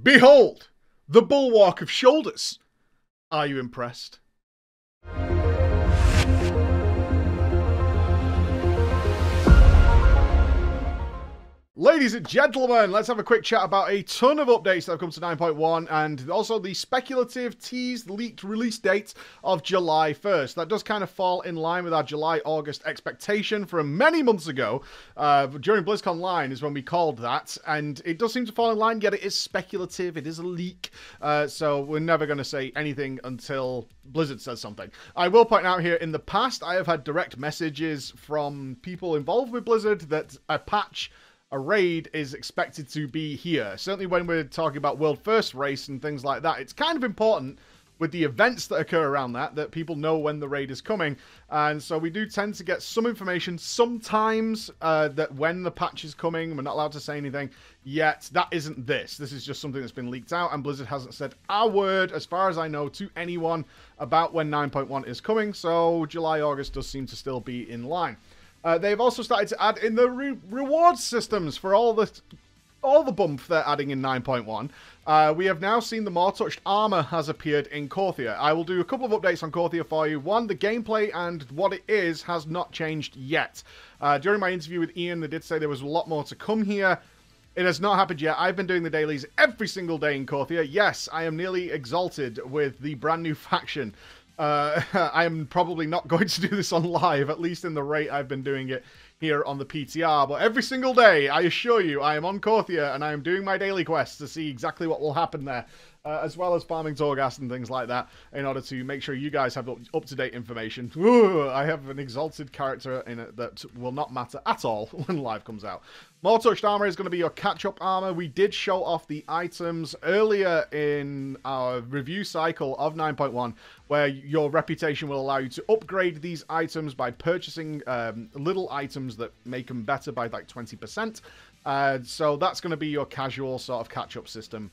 Behold, the bulwark of shoulders. Are you impressed? Ladies and gentlemen, let's have a quick chat about a ton of updates that have come to 9.1 and also the speculative teased leaked release date of July 1st. That does kind of fall in line with our July August expectation from many months ago. Uh, during BlizzConline is when we called that, and it does seem to fall in line, yet it is speculative, it is a leak, uh, so we're never going to say anything until Blizzard says something. I will point out here in the past, I have had direct messages from people involved with Blizzard that a patch a raid is expected to be here. Certainly when we're talking about World First Race and things like that, it's kind of important with the events that occur around that, that people know when the raid is coming. And so we do tend to get some information sometimes uh, that when the patch is coming, we're not allowed to say anything yet. That isn't this. This is just something that's been leaked out, and Blizzard hasn't said a word, as far as I know, to anyone about when 9.1 is coming. So July, August does seem to still be in line. Uh, they've also started to add in the re- reward systems for all the all the bump they're adding in 9.1. Uh, we have now seen the more touched armor has appeared in Korthia. I will do a couple of updates on Korthia for you. One, the gameplay and what it is has not changed yet. Uh, during my interview with Ian, they did say there was a lot more to come here. It has not happened yet. I've been doing the dailies every single day in Korthia. Yes, I am nearly exalted with the brand new faction. Uh, I am probably not going to do this on live, at least in the rate I've been doing it here on the PTR. But every single day, I assure you, I am on Korthia and I am doing my daily quests to see exactly what will happen there uh, as well as farming Torghast and things like that, in order to make sure you guys have up to date information. Ooh, I have an exalted character in it that will not matter at all when live comes out. More touched armor is going to be your catch up armor. We did show off the items earlier in our review cycle of 9.1, where your reputation will allow you to upgrade these items by purchasing um, little items that make them better by like 20%. Uh, so that's going to be your casual sort of catch up system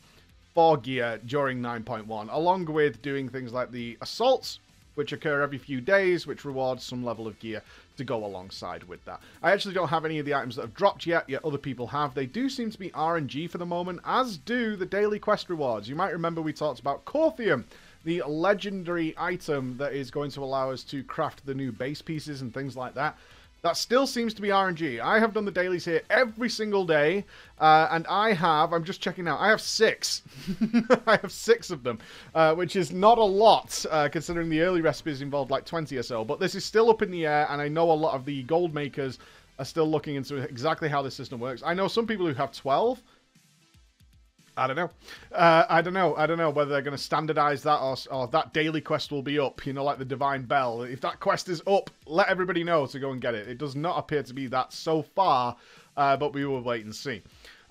for gear uh, during 9.1, along with doing things like the assaults, which occur every few days, which rewards some level of gear to go alongside with that. I actually don't have any of the items that have dropped yet, yet other people have. They do seem to be RNG for the moment, as do the daily quest rewards. You might remember we talked about Corthium, the legendary item that is going to allow us to craft the new base pieces and things like that. That still seems to be RNG. I have done the dailies here every single day, uh, and I have, I'm just checking out, I have six. I have six of them, uh, which is not a lot, uh, considering the early recipes involved like 20 or so. But this is still up in the air, and I know a lot of the gold makers are still looking into exactly how this system works. I know some people who have 12, I don't know. Uh, I don't know. I don't know whether they're going to standardize that or, or that daily quest will be up, you know, like the Divine Bell. If that quest is up, let everybody know to go and get it. It does not appear to be that so far, uh, but we will wait and see.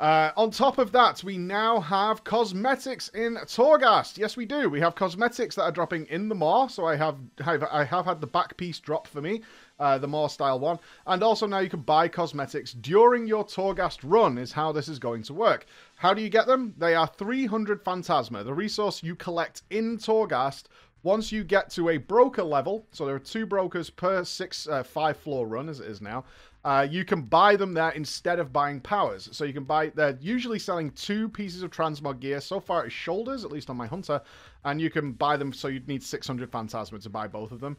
Uh, on top of that, we now have cosmetics in Torghast. Yes, we do. We have cosmetics that are dropping in the Maw. So I have, I have had the back piece drop for me, uh, the Maw style one, and also now you can buy cosmetics during your Torghast run. Is how this is going to work. How do you get them? They are 300 Phantasma, the resource you collect in Torghast once you get to a broker level, so there are two brokers per six, uh, five floor run as it is now, uh, you can buy them there instead of buying powers. So you can buy, they're usually selling two pieces of transmog gear. So far it's shoulders, at least on my hunter, and you can buy them so you'd need 600 Phantasma to buy both of them.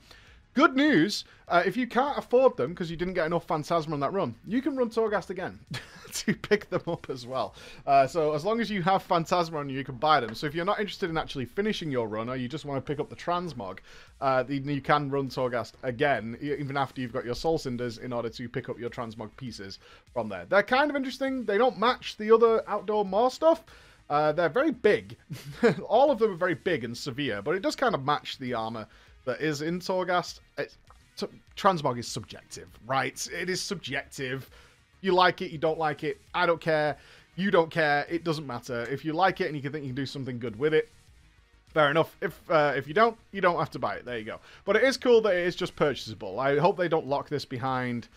Good news, uh, if you can't afford them because you didn't get enough Phantasma on that run, you can run Torghast again to pick them up as well. Uh, so as long as you have Phantasma on you, you can buy them. So if you're not interested in actually finishing your run or you just want to pick up the Transmog, uh, you can run Torghast again, even after you've got your Soul Cinders in order to pick up your Transmog pieces from there. They're kind of interesting. They don't match the other outdoor Maw stuff. Uh, they're very big. All of them are very big and severe, but it does kind of match the armor that is in Torghast. Transmog is subjective, right? It is subjective. You like it, you don't like it. I don't care. You don't care. It doesn't matter. If you like it and you can think you can do something good with it, fair enough. If uh, if you don't, you don't have to buy it. There you go. But it is cool that it is just purchasable. I hope they don't lock this behind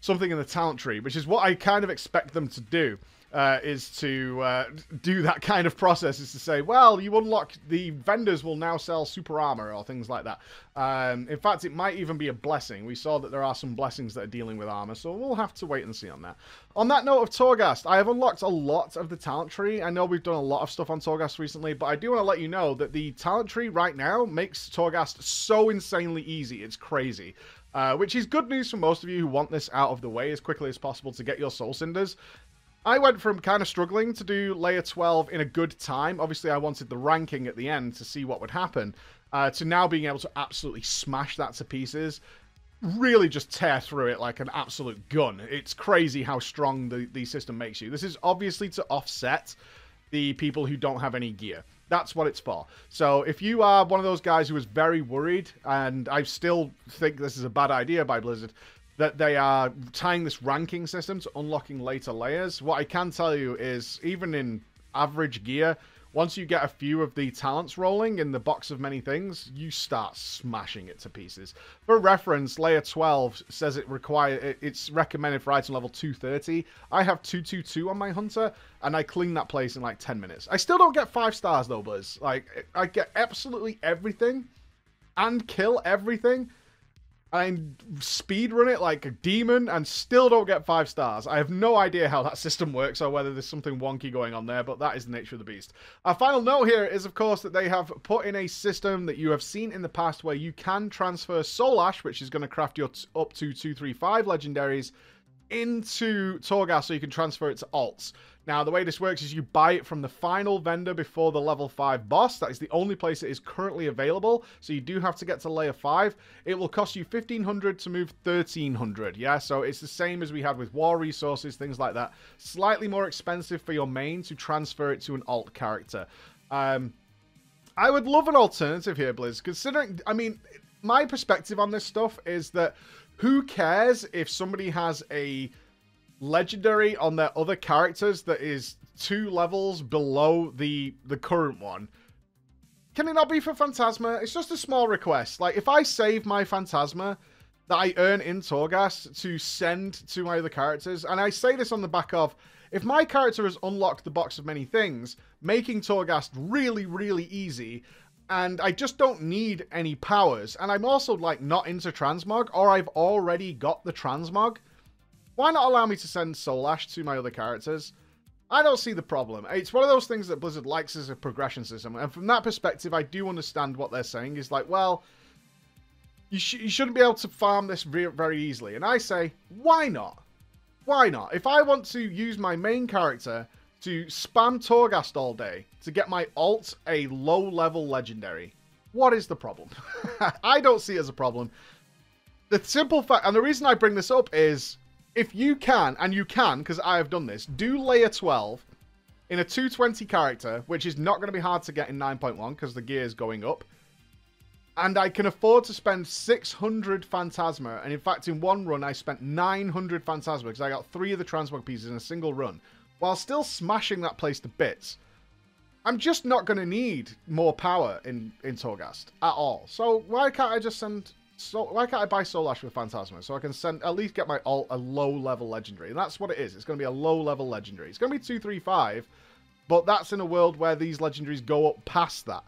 something in the talent tree, which is what I kind of expect them to do. Uh, is to uh, do that kind of process. Is to say, well, you unlock the vendors will now sell super armor or things like that. Um, in fact, it might even be a blessing. We saw that there are some blessings that are dealing with armor, so we'll have to wait and see on that. On that note of Torghast, I have unlocked a lot of the talent tree. I know we've done a lot of stuff on Torghast recently, but I do want to let you know that the talent tree right now makes Torghast so insanely easy. It's crazy. Uh, which is good news for most of you who want this out of the way as quickly as possible to get your Soul Cinders. I went from kind of struggling to do layer 12 in a good time. Obviously, I wanted the ranking at the end to see what would happen. Uh, to now being able to absolutely smash that to pieces. Really just tear through it like an absolute gun. It's crazy how strong the, the system makes you. This is obviously to offset the people who don't have any gear. That's what it's for. So if you are one of those guys who is very worried, and I still think this is a bad idea by Blizzard, that they are tying this ranking system to unlocking later layers. What I can tell you is, even in average gear, once you get a few of the talents rolling in the box of many things, you start smashing it to pieces. For reference, layer 12 says it require it's recommended for item level 230. I have 222 on my hunter, and I clean that place in like 10 minutes. I still don't get 5 stars though, Blizz. Like, I get absolutely everything and kill everything I speed run it like a demon and still don't get five stars. I have no idea how that system works or whether there's something wonky going on there, but that is the nature of the beast. Our final note here is, of course, that they have put in a system that you have seen in the past where you can transfer Soul Ash, which is going to craft your up to 235 legendaries, into Torghast so you can transfer it to alts. Now, the way this works is you buy it from the final vendor before the level 5 boss. That is the only place it is currently available, so you do have to get to layer 5. It will cost you 1500 to move 1300, yeah? So it's the same as we had with war resources, things like that. Slightly more expensive for your main to transfer it to an alt character. Um, I would love an alternative here, Blizz, considering, I mean, my perspective on this stuff is that who cares if somebody has a legendary on their other characters that is two levels below the the current one. Can it not be for Phantasma? It's just a small request. Like, if I save my Phantasma that I earn in Torghast to send to my other characters, and I say this on the back of, if my character has unlocked the box of many things, making Torghast really, really easy, and I just don't need any powers, and I'm also, like, not into Transmog, or I've already got the Transmog, why not allow me to send Soul Ash to my other characters? I don't see the problem. It's one of those things that Blizzard likes as a progression system. And from that perspective, I do understand what they're saying. Is like, well, you, sh you shouldn't be able to farm this very easily. And I say, why not? Why not? If I want to use my main character to spam Torghast all day to get my alt a low-level legendary, what is the problem? I don't see it as a problem. The simple fact, and the reason I bring this up is if you can, and you can, because I have done this, do layer 12 in a 220 character, which is not going to be hard to get in 9.1 because the gear is going up. And I can afford to spend 600 Phantasma. And in fact, in one run, I spent 900 Phantasma because I got three of the Transmog pieces in a single run while still smashing that place to bits. I'm just not going to need more power in, in Torghast at all. So why can't I just send so why can't I buy Soul Ash with Phantasma so I can send at least get my alt a low level legendary? And that's what it is. It's going to be a low level legendary. It's going to be two, three, five, but that's in a world where these legendaries go up past that.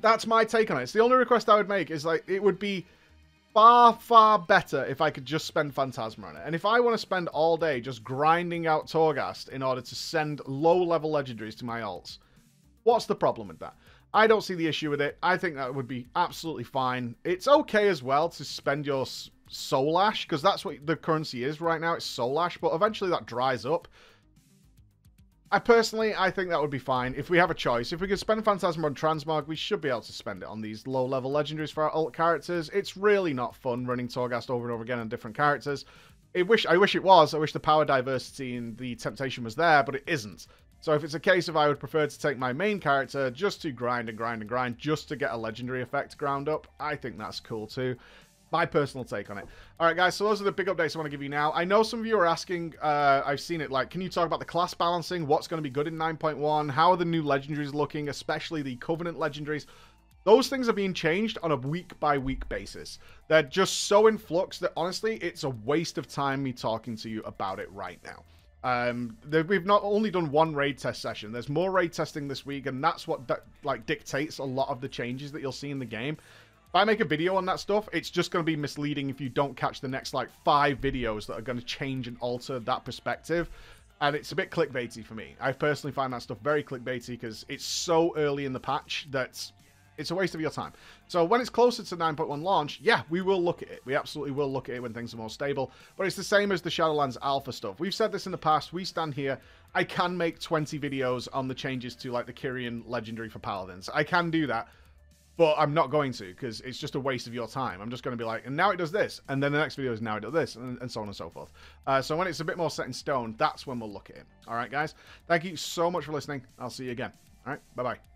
That's my take on it. It's the only request I would make is like it would be far, far better if I could just spend Phantasma on it. And if I want to spend all day just grinding out Torghast in order to send low level legendaries to my alts, what's the problem with that? I don't see the issue with it. I think that would be absolutely fine. It's okay as well to spend your Soul Ash, because that's what the currency is right now. It's Soul Ash, but eventually that dries up. I personally, I think that would be fine if we have a choice. If we could spend Phantasm on Transmog, we should be able to spend it on these low-level legendaries for our alt characters. It's really not fun running Torghast over and over again on different characters. I wish, I wish it was. I wish the power diversity and the temptation was there, but it isn't. So if it's a case of I would prefer to take my main character just to grind and grind and grind just to get a legendary effect ground up, I think that's cool too. My personal take on it. All right, guys, so those are the big updates I want to give you now. I know some of you are asking, uh, I've seen it, like, can you talk about the class balancing? What's going to be good in 9.1? How are the new legendaries looking, especially the Covenant legendaries? Those things are being changed on a week by week basis. They're just so in flux that honestly, it's a waste of time me talking to you about it right now. Um, we've not only done one raid test session. There's more raid testing this week, and that's what like dictates a lot of the changes that you'll see in the game. If I make a video on that stuff, it's just going to be misleading if you don't catch the next like five videos that are going to change and alter that perspective. And it's a bit clickbaity for me. I personally find that stuff very clickbaity because it's so early in the patch that it's a waste of your time. So when it's closer to 9.1 launch, yeah, we will look at it. We absolutely will look at it when things are more stable. But it's the same as the Shadowlands Alpha stuff. We've said this in the past. We stand here. I can make 20 videos on the changes to like the Kyrian Legendary for Paladins. I can do that. But I'm not going to because it's just a waste of your time. I'm just going to be like, and now it does this, and then the next video is now it does this, and, and so on and so forth. Uh, so when it's a bit more set in stone, that's when we'll look at it. All right, guys. Thank you so much for listening. I'll see you again. All right. Bye bye.